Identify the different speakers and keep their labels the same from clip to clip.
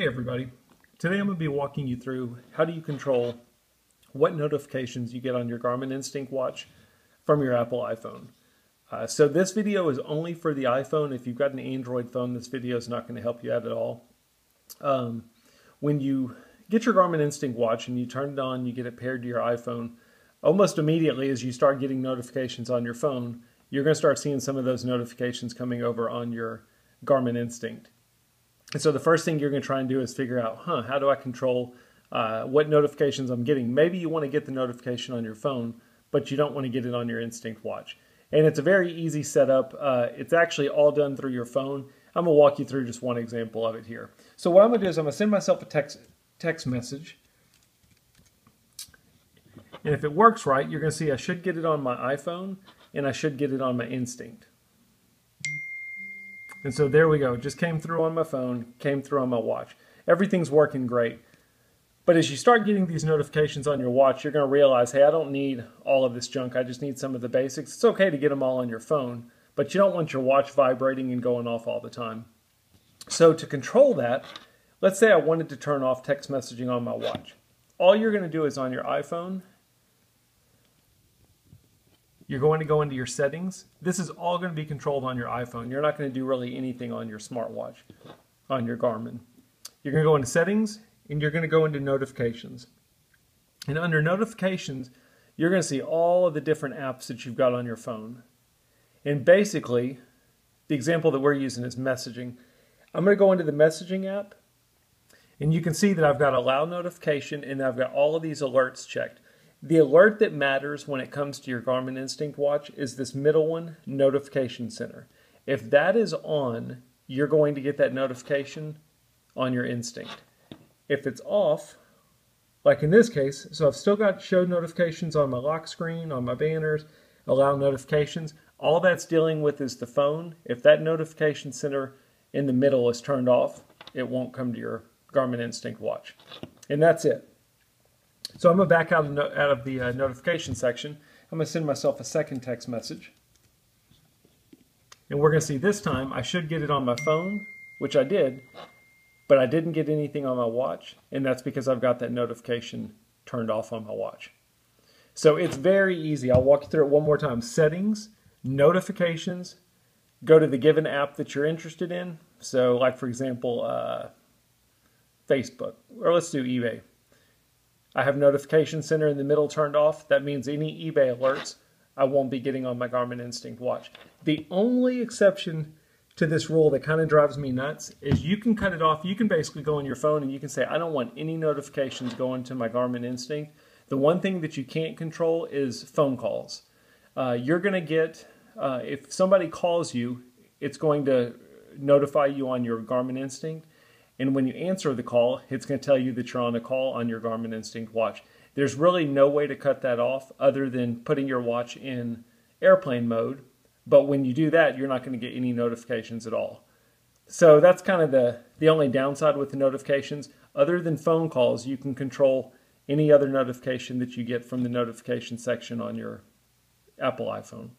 Speaker 1: Hey everybody. Today I'm going to be walking you through how do you control what notifications you get on your Garmin Instinct watch from your Apple iPhone. Uh, so this video is only for the iPhone. If you've got an Android phone, this video is not going to help you out at all. Um, when you get your Garmin Instinct watch and you turn it on, you get it paired to your iPhone, almost immediately as you start getting notifications on your phone, you're going to start seeing some of those notifications coming over on your Garmin Instinct. And so the first thing you're going to try and do is figure out, huh, how do I control uh, what notifications I'm getting? Maybe you want to get the notification on your phone, but you don't want to get it on your Instinct watch. And it's a very easy setup. Uh, it's actually all done through your phone. I'm going to walk you through just one example of it here. So what I'm going to do is I'm going to send myself a text, text message. And if it works right, you're going to see I should get it on my iPhone and I should get it on my Instinct. And so there we go. Just came through on my phone, came through on my watch. Everything's working great. But as you start getting these notifications on your watch, you're going to realize, hey, I don't need all of this junk. I just need some of the basics. It's okay to get them all on your phone, but you don't want your watch vibrating and going off all the time. So to control that, let's say I wanted to turn off text messaging on my watch. All you're going to do is on your iPhone, you're going to go into your settings. This is all going to be controlled on your iPhone. You're not going to do really anything on your smartwatch, on your Garmin. You're going to go into settings and you're going to go into notifications. And under notifications, you're going to see all of the different apps that you've got on your phone. And basically, the example that we're using is messaging. I'm going to go into the messaging app and you can see that I've got allow notification and I've got all of these alerts checked. The alert that matters when it comes to your Garmin Instinct watch is this middle one, Notification Center. If that is on, you're going to get that notification on your Instinct. If it's off, like in this case, so I've still got show notifications on my lock screen, on my banners, allow notifications. All that's dealing with is the phone. If that notification center in the middle is turned off, it won't come to your Garmin Instinct watch. And that's it. So I'm going to back out of, no, out of the uh, notification section. I'm going to send myself a second text message. And we're going to see this time I should get it on my phone, which I did, but I didn't get anything on my watch, and that's because I've got that notification turned off on my watch. So it's very easy. I'll walk you through it one more time. Settings, notifications, go to the given app that you're interested in. So like for example, uh, Facebook, or let's do eBay. I have notification center in the middle turned off. That means any eBay alerts I won't be getting on my Garmin Instinct watch. The only exception to this rule that kind of drives me nuts is you can cut it off. You can basically go on your phone and you can say, I don't want any notifications going to my Garmin Instinct. The one thing that you can't control is phone calls. Uh, you're going to get, uh, if somebody calls you, it's going to notify you on your Garmin Instinct. And when you answer the call, it's going to tell you that you're on a call on your Garmin Instinct watch. There's really no way to cut that off other than putting your watch in airplane mode. But when you do that, you're not going to get any notifications at all. So that's kind of the, the only downside with the notifications. Other than phone calls, you can control any other notification that you get from the notification section on your Apple iPhone.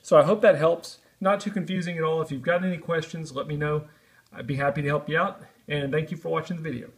Speaker 1: So I hope that helps. Not too confusing at all. If you've got any questions, let me know. I'd be happy to help you out, and thank you for watching the video.